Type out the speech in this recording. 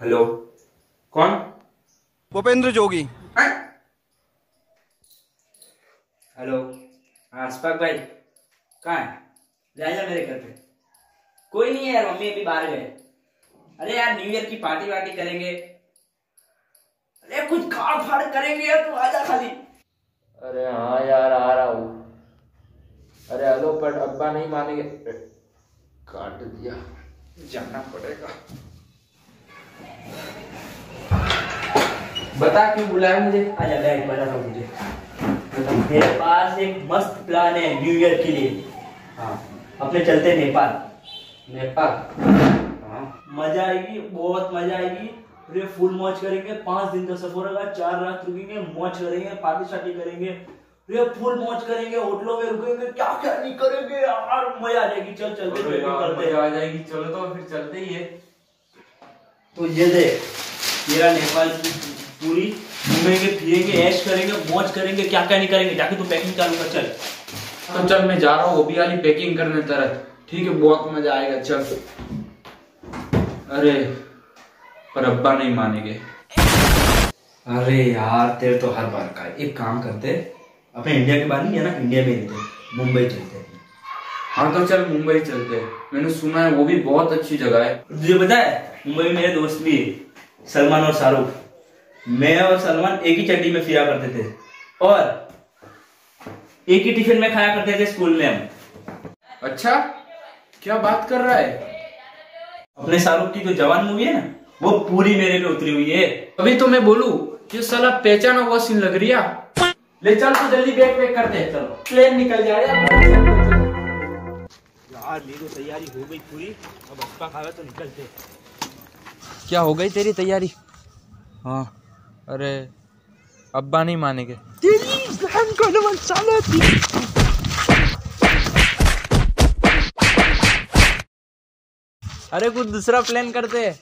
Hello. कौन? Bhupendra Jogi. Hello. हाँ अस्पाक भाई। कहाँ है? आजा मेरे घर पे। कोई नहीं है यार मम्मी अभी बाहर गए। अरे यार न्यू ईयर की पार्टी वार्टी करेंगे। अरे कुछ खाड़ फाड़ करेंगे यार तू आजा खाली। अरे हाँ यार आ रहा हूँ। अरे हेलो पर अब्बा नहीं मानेंगे। काट दिया। जाना पड़ेगा। बता क्यों बुलाया मुझे? आजा बैग बताता हूँ तुझे मेरे पास एक मस्त प्लान है न्यू ईयर के लिए। हाँ। अपने चलते नेपाल। नेपाल? हाँ। मज़ा आएगी बहुत मज़ा आएगी। पूरे फुल मौज करेंगे पाँच दिन का सफ़र होगा चार रात रुकेंगे मौज करेंगे पार्टी शार्टी करेंगे। पूरे फुल मौज करेंगे होटलों में रुकेंगे क्या क्या नहीं करेंगे यार? मज़ा आ जाएगी चल चलते चलो करते मज़ा आ जाएगी चलो तो फिर चलते ही है। तो ये देख मेरा नेपाल की पूरी घूमेंगे फिरेंगे ऐश करेंगे मौज करेंगे क्या क्या नहीं करेंगे जाके तू पैकिंग चालू कर चल। तो चल मैं जा रहा हूँ वो भी वाली पैकिंग करने तरह। ठीक है बहुत मज़ा आएगा चल। अरे पर अब्बा नहीं मानेंगे। अरे यार तेरे तो हर बार का है। एक काम करते अपने इंडिया के बाहर नहीं है ना इंडिया में रहते मुंबई चलते। हाँ तो चल मुंबई चलते। हैं मैंने सुना है वो भी बहुत अच्छी जगह है। तुझे पता है मुंबई में मेरे दोस्त भी है सलमान और शाहरुख। मैं और सलमान एक ही चड्डी में फिरा करते थे। और एक ही टिफ़िन में खाया करते थे स्कूल में हम। अच्छा क्या बात कर रहा है? अपने शाहरुख की जो जवान मूवी है ना वो पूरी मेरे पे उतरी हुई है। अभी तो मैं बोलूँ कि साला पहचाना हुआ सीन लग रही है। ले चल तो जल्दी बैग पैक करते हैं चलो। प्लेन निकल जाएगा यार मेरी तो तैयारी हो गई पूरी। अब अस्पा खावे तो निकलते। क्या हो गई तेरी तैयारी? हाँ। अरे अब्बा नहीं मानेंगे। अरे कुछ दूसरा प्लान करते। हैं।